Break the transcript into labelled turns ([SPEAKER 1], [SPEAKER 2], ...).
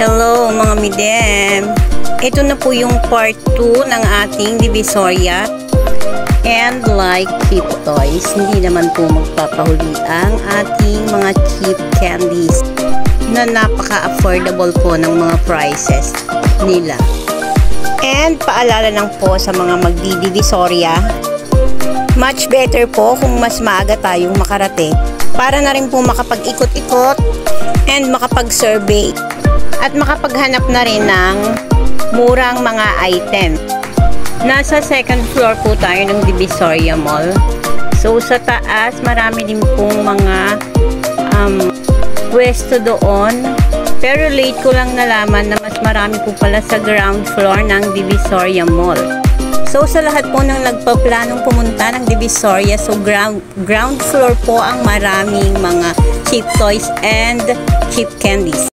[SPEAKER 1] Hello mga midem! Ito na po yung part 2 ng ating Divisoria. And like cheap toys, hindi naman po magpapahuli ang ating mga cheap candies na napaka-affordable po ng mga prices nila. And paalala lang po sa mga magdi-Divisoria, much better po kung mas maaga tayong makarating para na rin po makapag-ikot-ikot and makapag-survey at makapaghanap na rin ng murang mga item. Nasa second floor po tayo ng Divisoria Mall. So sa taas, marami din pong mga um, pwesto doon. Pero late ko lang nalaman na mas marami po pala sa ground floor ng Divisoria Mall. So sa lahat po ng nagpaplanong pumunta ng Divisoria, so ground, ground floor po ang maraming mga cheap toys and cheap candies.